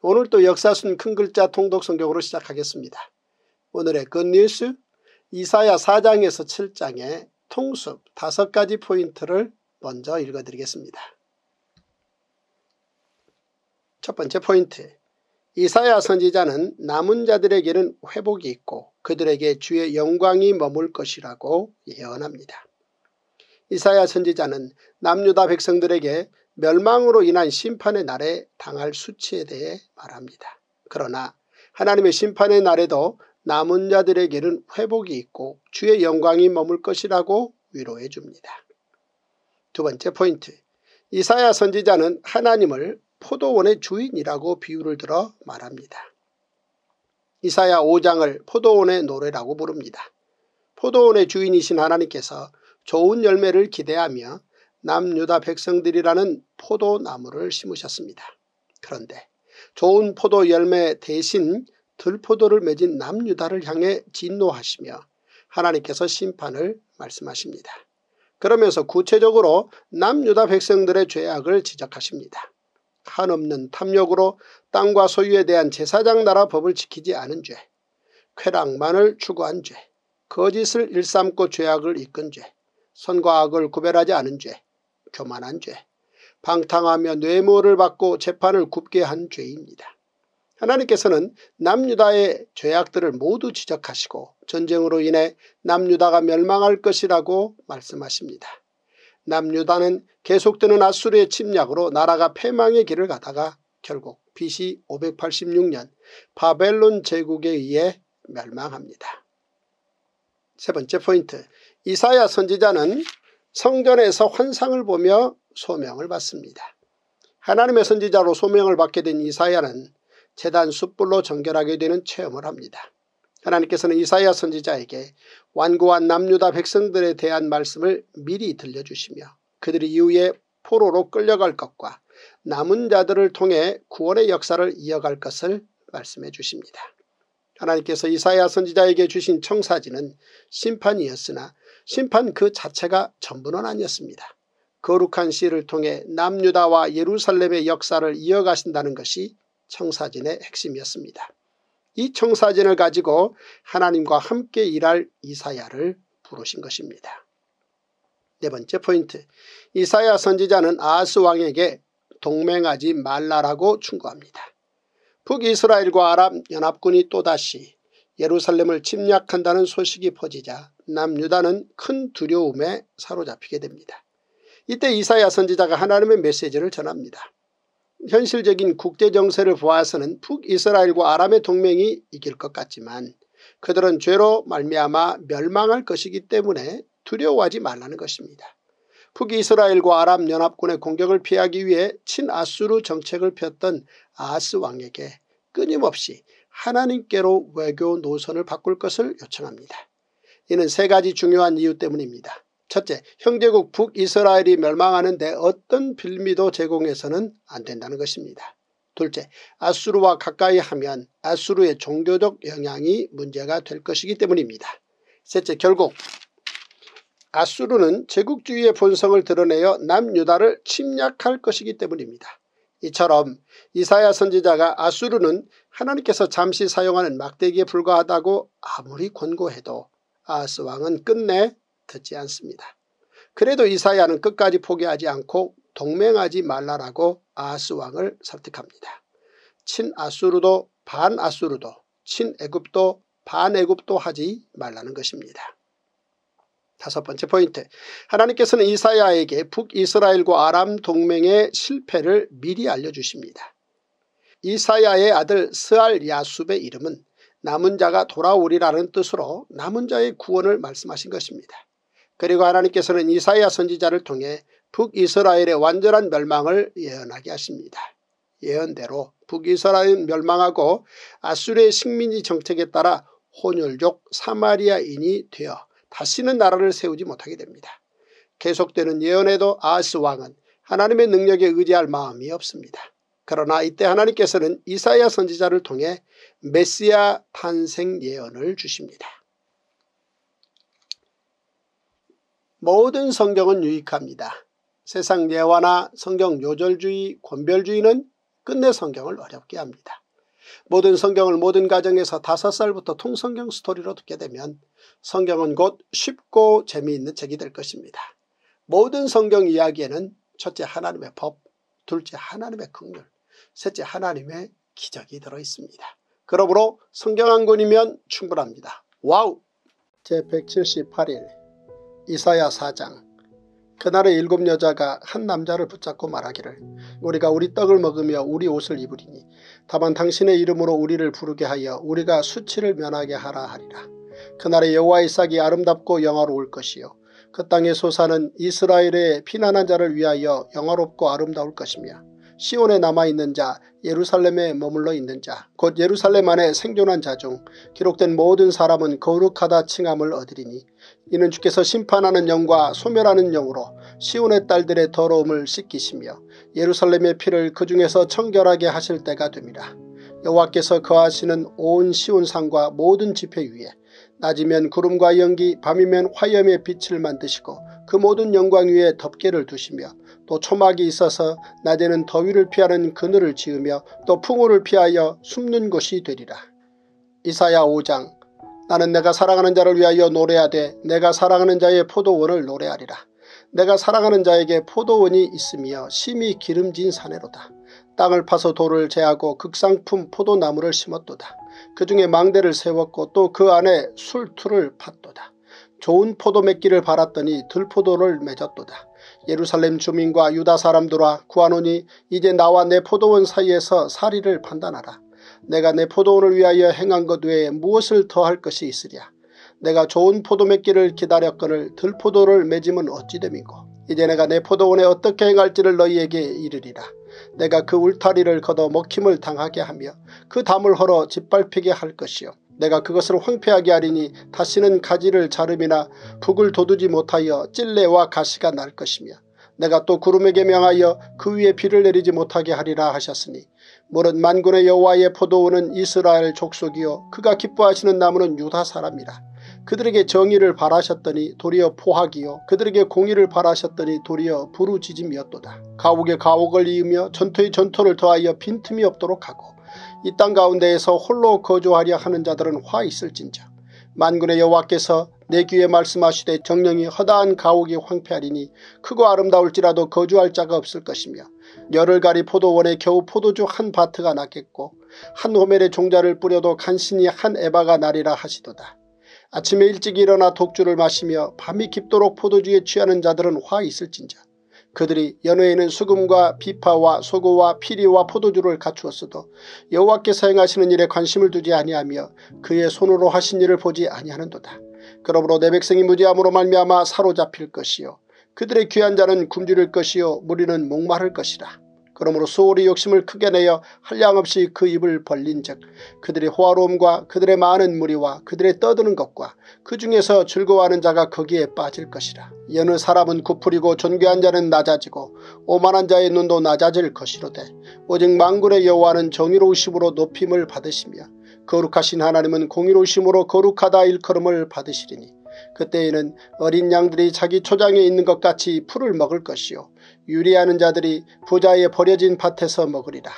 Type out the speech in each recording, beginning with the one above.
오늘도 역사순 큰 글자 통독 성경으로 시작하겠습니다. 오늘의 굿뉴스 이사야 4장에서 7장의 통습 5가지 포인트를 먼저 읽어드리겠습니다. 첫 번째 포인트 이사야 선지자는 남은 자들에게는 회복이 있고 그들에게 주의 영광이 머물 것이라고 예언합니다. 이사야 선지자는 남유다 백성들에게 멸망으로 인한 심판의 날에 당할 수치에 대해 말합니다. 그러나 하나님의 심판의 날에도 남은 자들에게는 회복이 있고 주의 영광이 머물 것이라고 위로해 줍니다. 두 번째 포인트 이사야 선지자는 하나님을 포도원의 주인이라고 비유를 들어 말합니다. 이사야 5장을 포도원의 노래라고 부릅니다. 포도원의 주인이신 하나님께서 좋은 열매를 기대하며 남유다 백성들이라는 포도나무를 심으셨습니다. 그런데 좋은 포도 열매 대신 들포도를 맺은 남유다를 향해 진노하시며 하나님께서 심판을 말씀하십니다. 그러면서 구체적으로 남유다 백성들의 죄악을 지적하십니다. 한없는 탐욕으로 땅과 소유에 대한 제사장 나라 법을 지키지 않은 죄, 쾌락만을 추구한 죄, 거짓을 일삼고 죄악을 이끈 죄, 선과 악을 구별하지 않은 죄, 교만한 죄, 방탕하며 뇌물을 받고 재판을 굽게 한 죄입니다. 하나님께서는 남유다의 죄악들을 모두 지적하시고 전쟁으로 인해 남유다가 멸망할 것이라고 말씀하십니다. 남유다는 계속되는 아수르의 침략으로 나라가 패망의 길을 가다가 결국 BC 586년 바벨론 제국에 의해 멸망합니다. 세 번째 포인트 이사야 선지자는 성전에서 환상을 보며 소명을 받습니다. 하나님의 선지자로 소명을 받게 된 이사야는 재단 숯불로 정결하게 되는 체험을 합니다. 하나님께서는 이사야 선지자에게 완고한 남유다 백성들에 대한 말씀을 미리 들려주시며 그들이 이후에 포로로 끌려갈 것과 남은 자들을 통해 구원의 역사를 이어갈 것을 말씀해 주십니다. 하나님께서 이사야 선지자에게 주신 청사진은 심판이었으나 심판 그 자체가 전부는 아니었습니다. 거룩한 시를 통해 남유다와 예루살렘의 역사를 이어가신다는 것이 청사진의 핵심이었습니다. 이 청사진을 가지고 하나님과 함께 일할 이사야를 부르신 것입니다. 네 번째 포인트 이사야 선지자는 아스 왕에게 동맹하지 말라라고 충고합니다. 북이스라엘과 아랍 연합군이 또다시 예루살렘을 침략한다는 소식이 퍼지자 남유다는 큰 두려움에 사로잡히게 됩니다. 이때 이사야 선지자가 하나님의 메시지를 전합니다. 현실적인 국제정세를 보아서는 북이스라엘과 아람의 동맹이 이길 것 같지만 그들은 죄로 말미암아 멸망할 것이기 때문에 두려워하지 말라는 것입니다. 북이스라엘과 아람 연합군의 공격을 피하기 위해 친아수르 정책을 폈던 아스 왕에게 끊임없이 하나님께로 외교 노선을 바꿀 것을 요청합니다. 이는 세 가지 중요한 이유 때문입니다. 첫째, 형제국 북이스라엘이 멸망하는데 어떤 빌미도 제공해서는 안 된다는 것입니다. 둘째, 아수르와 가까이 하면 아수르의 종교적 영향이 문제가 될 것이기 때문입니다. 셋째, 결국 아수르는 제국주의의 본성을 드러내어 남유다를 침략할 것이기 때문입니다. 이처럼 이사야 선지자가 아수르는 하나님께서 잠시 사용하는 막대기에 불과하다고 아무리 권고해도 아스 왕은 끝내 듣지 않습니다. 그래도 이사야는 끝까지 포기하지 않고 동맹하지 말라라고 아스 왕을 설득합니다. 친아수르도 반아수르도 친애굽도 반애굽도 하지 말라는 것입니다. 다섯 번째 포인트 하나님께서는 이사야에게 북이스라엘과 아람 동맹의 실패를 미리 알려주십니다. 이사야의 아들 스알 야숲의 이름은 남은 자가 돌아오리라는 뜻으로 남은 자의 구원을 말씀하신 것입니다. 그리고 하나님께서는 이사야 선지자를 통해 북이스라엘의 완전한 멸망을 예언하게 하십니다. 예언대로 북이스라엘은 멸망하고 아수르의 식민지 정책에 따라 혼혈족 사마리아인이 되어 다시는 나라를 세우지 못하게 됩니다. 계속되는 예언에도 아스 왕은 하나님의 능력에 의지할 마음이 없습니다. 그러나 이때 하나님께서는 이사야 선지자를 통해 메시아 탄생 예언을 주십니다. 모든 성경은 유익합니다. 세상 예화나 성경 요절주의, 권별주의는 끝내 성경을 어렵게 합니다. 모든 성경을 모든 가정에서 다섯 살부터 통성경 스토리로 듣게 되면 성경은 곧 쉽고 재미있는 책이 될 것입니다. 모든 성경 이야기에는 첫째 하나님의 법, 둘째 하나님의 긍휼, 셋째 하나님의 기적이 들어있습니다. 그러므로 성경 한 권이면 충분합니다. 와우! 제178일 이사야 4장 그날의 일곱 여자가 한 남자를 붙잡고 말하기를 우리가 우리 떡을 먹으며 우리 옷을 입으리니 다만 당신의 이름으로 우리를 부르게 하여 우리가 수치를 면하게 하라 하리라. 그날의 여호와의 싹이 아름답고 영화로울 것이요 그 땅의 소사는 이스라엘의 피난한 자를 위하여 영화롭고 아름다울 것이며 시온에 남아있는 자 예루살렘에 머물러 있는 자 곧 예루살렘 안에 생존한 자 중 기록된 모든 사람은 거룩하다 칭함을 얻으리니 이는 주께서 심판하는 영과 소멸하는 영으로 시온의 딸들의 더러움을 씻기시며 예루살렘의 피를 그 중에서 청결하게 하실 때가 됩니다. 여호와께서 거하시는 온 시온산과 모든 지표 위에 낮이면 구름과 연기 밤이면 화염의 빛을 만드시고 그 모든 영광 위에 덮개를 두시며 또 초막이 있어서 낮에는 더위를 피하는 그늘을 지으며 또 풍우를 피하여 숨는 곳이 되리라. 이사야 5장 나는 내가 사랑하는 자를 위하여 노래하되 내가 사랑하는 자의 포도원을 노래하리라. 내가 사랑하는 자에게 포도원이 있으며 심히 기름진 사내로다. 땅을 파서 돌을 제하고 극상품 포도나무를 심었도다. 그 중에 망대를 세웠고 또 그 안에 술투를 팠도다. 좋은 포도 맺기를 바랐더니 들포도를 맺었도다. 예루살렘 주민과 유다 사람들아 구하노니 이제 나와 내 포도원 사이에서 사리를 판단하라. 내가 내 포도원을 위하여 행한 것 외에 무엇을 더할 것이 있으랴. 내가 좋은 포도 맺기를 기다렸거늘 들포도를 맺으면 어찌 됨이고 이제 내가 내 포도원에 어떻게 행할지를 너희에게 이르리라. 내가 그 울타리를 걷어 먹힘을 당하게 하며 그 담을 헐어 짓밟히게 할 것이요. 내가 그것을 황폐하게 하리니 다시는 가지를 자름이나 북을 돋우지 못하여 찔레와 가시가 날 것이며 내가 또 구름에게 명하여 그 위에 비를 내리지 못하게 하리라 하셨으니 물은 만군의 여호와의 포도원은 이스라엘 족속이요 그가 기뻐하시는 나무는 유다 사람이라 그들에게 정의를 바라셨더니 도리어 포악이요 그들에게 공의를 바라셨더니 도리어 부르짖음이었도다. 가옥에 가옥을 이으며 전투에 전투를 더하여 빈틈이 없도록 하고 이 땅 가운데에서 홀로 거주하려 하는 자들은 화 있을진저 만군의 여호와께서 내 귀에 말씀하시되 정령이 허다한 가옥이 황폐하리니 크고 아름다울지라도 거주할 자가 없을 것이며 열을 가리 포도원에 겨우 포도주 한 바트가 났겠고 한 호멜의 종자를 뿌려도 간신히 한 에바가 나리라 하시도다. 아침에 일찍 일어나 독주를 마시며 밤이 깊도록 포도주에 취하는 자들은 화 있을진저 그들이 연회에는 수금과 비파와 소고와 피리와 포도주를 갖추었어도 여호와께서 행하시는 일에 관심을 두지 아니하며 그의 손으로 하신 일을 보지 아니하는도다. 그러므로 내 백성이 무지함으로 말미암아 사로잡힐 것이요 그들의 귀한 자는 굶주릴 것이요 무리는 목마를 것이라. 그러므로 소홀히 욕심을 크게 내어 한량없이 그 입을 벌린 즉 그들의 호화로움과 그들의 많은 무리와 그들의 떠드는 것과 그 중에서 즐거워하는 자가 거기에 빠질 것이라. 여느 사람은 구풀이고 존귀한 자는 낮아지고 오만한 자의 눈도 낮아질 것이로되 오직 망군의 여호와는 정의로우심으로 높임을 받으시며 거룩하신 하나님은 공의로우심으로 거룩하다 일컬음을 받으시리니 그때에는 어린 양들이 자기 초장에 있는 것 같이 풀을 먹을 것이요 유리하는 자들이 부자의 버려진 밭에서 먹으리라.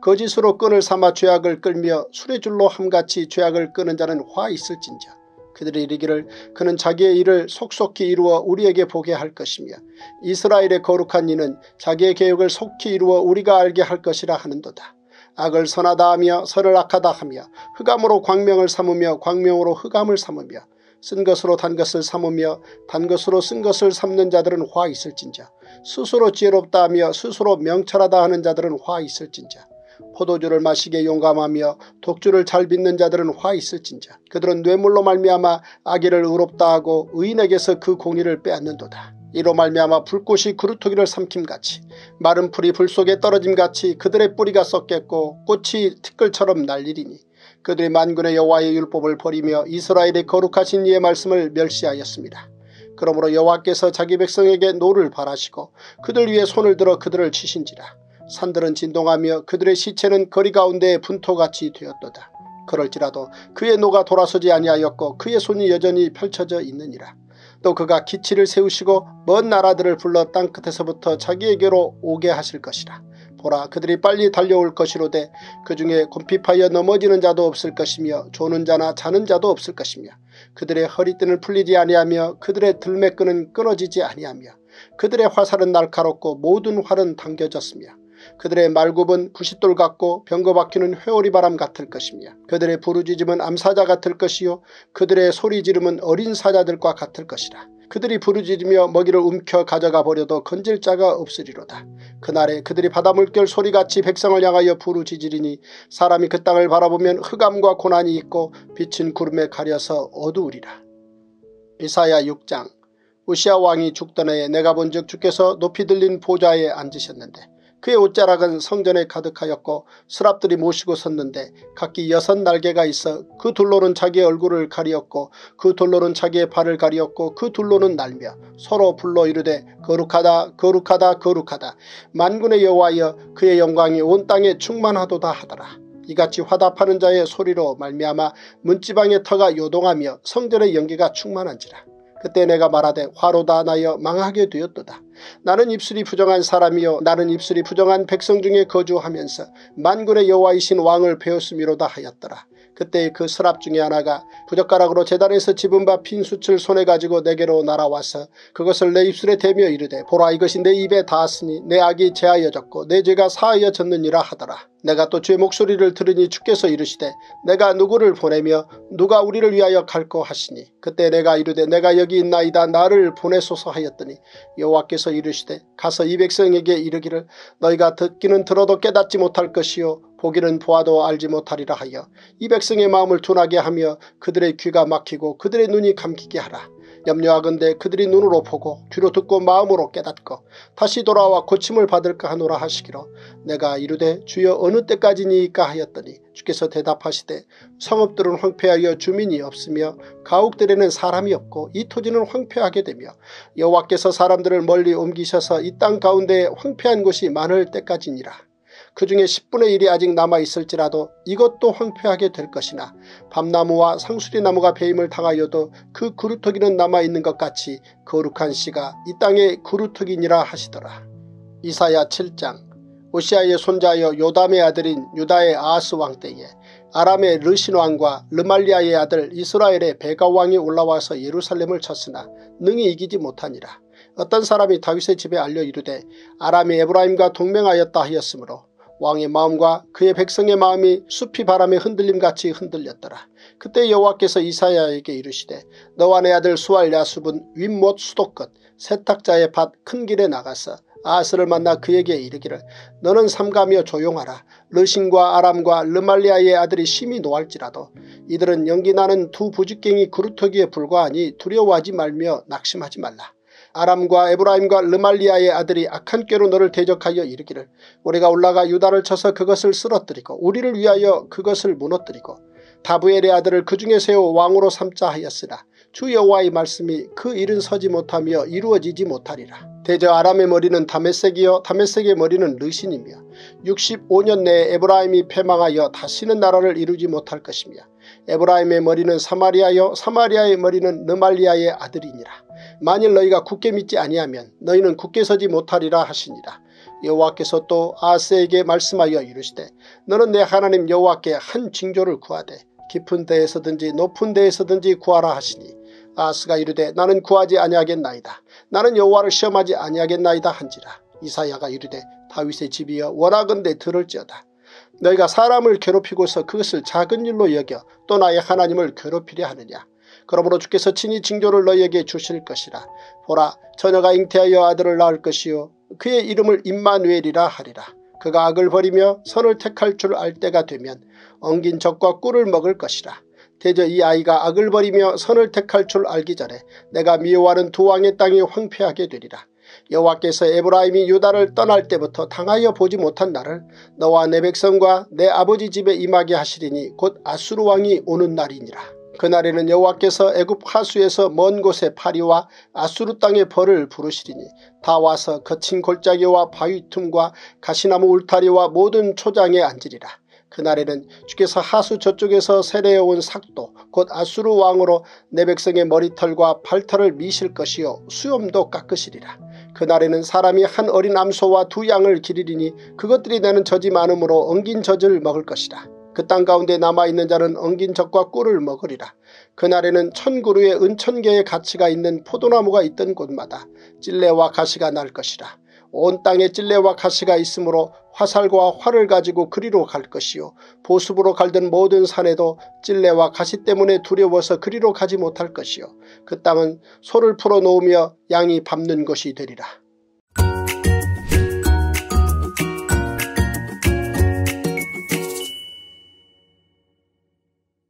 거짓으로 끈을 삼아 죄악을 끌며 수레줄로 함같이 죄악을 끄는 자는 화 있을진저. 그들이 이르기를 그는 자기의 일을 속속히 이루어 우리에게 보게 할 것이며 이스라엘의 거룩한 이는 자기의 계획을 속히 이루어 우리가 알게 할 것이라 하는도다. 악을 선하다 하며 설을 악하다 하며 흑암으로 광명을 삼으며 광명으로 흑암을 삼으며 쓴 것으로 단 것을 삼으며 단 것으로 쓴 것을 삼는 자들은 화 있을진자 스스로 지혜롭다 하며 스스로 명철하다 하는 자들은 화 있을진자 포도주를 마시게 용감하며 독주를 잘 빚는 자들은 화 있을진자 그들은 뇌물로 말미암아 악의를 의롭다 하고 의인에게서 그 공의를 빼앗는도다. 이로 말미암아 불꽃이 그루터기를 삼킴같이 마른 풀이 불 속에 떨어짐같이 그들의 뿌리가 썩겠고 꽃이 티끌처럼 날리리니 그들이 만군의 여호와의 율법을 버리며 이스라엘의 거룩하신 이의 말씀을 멸시하였습니다. 그러므로 여호와께서 자기 백성에게 노를 발하시고 그들 위에 손을 들어 그들을 치신지라. 산들은 진동하며 그들의 시체는 거리 가운데 분토같이 되었도다. 그럴지라도 그의 노가 돌아서지 아니하였고 그의 손이 여전히 펼쳐져 있느니라. 또 그가 기치를 세우시고 먼 나라들을 불러 땅끝에서부터 자기에게로 오게 하실 것이라. 보라 그들이 빨리 달려올 것이로되 그 중에 곰핍하여 넘어지는 자도 없을 것이며 조는 자나 자는 자도 없을 것이며 그들의 허리띠는 풀리지 아니하며 그들의 들매끈은 끊어지지 아니하며 그들의 화살은 날카롭고 모든 활은 당겨졌으며 그들의 말굽은 부싯돌 같고 병거 박히는 회오리 바람 같을 것이며 그들의 부르짖음은 암사자 같을 것이요 그들의 소리 지름은 어린 사자들과 같을 것이라. 그들이 부르짖으며 먹이를 움켜 가져가 버려도 건질 자가 없으리로다. 그날에 그들이 바다물결 소리같이 백성을 향하여 부르짖으리니 사람이 그 땅을 바라보면 흑암과 고난이 있고 빛은 구름에 가려서 어두우리라. 이사야 6장 우시아 왕이 죽던 해에 내가 본즉 주께서 높이 들린 보좌에 앉으셨는데 그의 옷자락은 성전에 가득하였고 수랍들이 모시고 섰는데 각기 여섯 날개가 있어 그 둘로는 자기의 얼굴을 가리었고 그 둘로는 자기의 발을 가리었고 그 둘로는 날며 서로 불러 이르되 거룩하다 거룩하다 거룩하다 만군의 여호와여 그의 영광이 온 땅에 충만하도다 하더라. 이같이 화답하는 자의 소리로 말미암아 문지방의 터가 요동하며 성전의 연기가 충만한지라. 그때 내가 말하되 화로다 나여 망하게 되었도다. 나는 입술이 부정한 사람이요 나는 입술이 부정한 백성 중에 거주하면서 만군의 여호와이신 왕을 배웠음이로다 하였더라. 그때 그 서랍 중에 하나가 부젓가락으로 재단에서 집은 바 핀 숯을 손에 가지고 내게로 날아와서 그것을 내 입술에 대며 이르되 보라 이것이 내 입에 닿았으니 내 악이 제하여졌고 내 죄가 사하여졌느니라 하더라. 내가 또 주의 목소리를 들으니 주께서 이르시되 내가 누구를 보내며 누가 우리를 위하여 갈거 하시니 그때 내가 이르되 내가 여기 있나이다 나를 보내소서 하였더니 여호와께서 이르시되 가서 이 백성에게 이르기를 너희가 듣기는 들어도 깨닫지 못할 것이요 보기는 보아도 알지 못하리라 하여 이 백성의 마음을 둔하게 하며 그들의 귀가 막히고 그들의 눈이 감기게 하라. 염려하건대 그들이 눈으로 보고 귀로 듣고 마음으로 깨닫고 다시 돌아와 고침을 받을까 하노라 하시기로 내가 이르되 주여 어느 때까지니까 하였더니 주께서 대답하시되 성읍들은 황폐하여 주민이 없으며 가옥들에는 사람이 없고 이 토지는 황폐하게 되며 여호와께서 사람들을 멀리 옮기셔서 이 땅 가운데 황폐한 곳이 많을 때까지니라. 그 중에 10분의 1이 아직 남아있을지라도 이것도 황폐하게 될 것이나 밤나무와 상수리나무가 배임을 당하여도 그 그루터기는 남아있는 것 같이 거룩한 씨가 이 땅의 그루터기니라 하시더라. 이사야 7장 오시아의 손자여 요담의 아들인 유다의 아하스 왕 때에 아람의 르신 왕과 르말리아의 아들 이스라엘의 베가 왕이 올라와서 예루살렘을 쳤으나 능히 이기지 못하니라. 어떤 사람이 다윗의 집에 알려 이르되 아람이 에브라임과 동맹하였다 하였으므로 왕의 마음과 그의 백성의 마음이 숲이 바람에 흔들림같이 흔들렸더라. 그때 여호와께서 이사야에게 이르시되 너와 내 아들 수알 야숲은 윗못 수도 끝 세탁자의 밭 큰 길에 나가서 아스를 만나 그에게 이르기를 너는 삼가며 조용하라. 르신과 아람과 르말리아의 아들이 심히 노할지라도 이들은 연기나는 두 부직갱이 그루터기에 불과하니 두려워하지 말며 낙심하지 말라. 아람과 에브라임과 르말리아의 아들이 악한 꾀로 너를 대적하여 이르기를 우리가 올라가 유다를 쳐서 그것을 쓰러뜨리고 우리를 위하여 그것을 무너뜨리고 다부엘의 아들을 그 중에 세워 왕으로 삼자 하였으나 주 여호와의 말씀이 그 일은 서지 못하며 이루어지지 못하리라. 대저 아람의 머리는 다메섹이요 다메섹의 머리는 르신이며 65년 내에 에브라임이 패망하여 다시는 나라를 이루지 못할 것이며 에브라임의 머리는 사마리아요 사마리아의 머리는 느말리아의 아들이니라. 만일 너희가 굳게 믿지 아니하면 너희는 굳게 서지 못하리라 하시니라. 여호와께서 또 아스에게 말씀하여 이르시되 너는 내 하나님 여호와께 한 징조를 구하되 깊은 데에서든지 높은 데에서든지 구하라 하시니 아스가 이르되 나는 구하지 아니하겠나이다. 나는 여호와를 시험하지 아니하겠나이다 한지라. 이사야가 이르되 다윗의 집이여 원하건대 들을지어다. 너희가 사람을 괴롭히고서 그것을 작은 일로 여겨 또 나의 하나님을 괴롭히려 하느냐. 그러므로 주께서 친히 징조를 너희에게 주실 것이라. 보라 처녀가 잉태하여 아들을 낳을 것이요 그의 이름을 임마누엘이라 하리라. 그가 악을 버리며 선을 택할 줄 알 때가 되면 엉긴 적과 꿀을 먹을 것이라. 대저 이 아이가 악을 버리며 선을 택할 줄 알기 전에 내가 미워하는 두 왕의 땅이 황폐하게 되리라. 여호와께서 에브라임이 유다를 떠날 때부터 당하여 보지 못한 나를 너와 내 백성과 내 아버지 집에 임하게 하시리니 곧 아수르 왕이 오는 날이니라. 그날에는 여호와께서 애굽 하수에서 먼 곳에 파리와 아수르 땅의 벌을 부르시리니 다 와서 거친 골짜기와 바위 틈과 가시나무 울타리와 모든 초장에 앉으리라. 그날에는 주께서 하수 저쪽에서 세례해온 삭도 곧 아수르 왕으로 내 백성의 머리털과 팔털을 미실 것이요 수염도 깎으시리라. 그날에는 사람이 한 어린 암소와 두 양을 기르리니 그것들이 내는 젖이 많으므로 엉긴 젖을 먹을 것이다. 그땅 가운데 남아있는 자는 엉긴 젖과 꿀을 먹으리라. 그날에는 천그루의 은천개의 가치가 있는 포도나무가 있던 곳마다 찔레와 가시가 날 것이라. 온 땅에 찔레와 가시가 있으므로 화살과 활을 가지고 그리로 갈 것이요 보습으로 갈던 모든 산에도 찔레와 가시 때문에 두려워서 그리로 가지 못할 것이요 그 땅은 소를 풀어놓으며 양이 밟는 것이 되리라.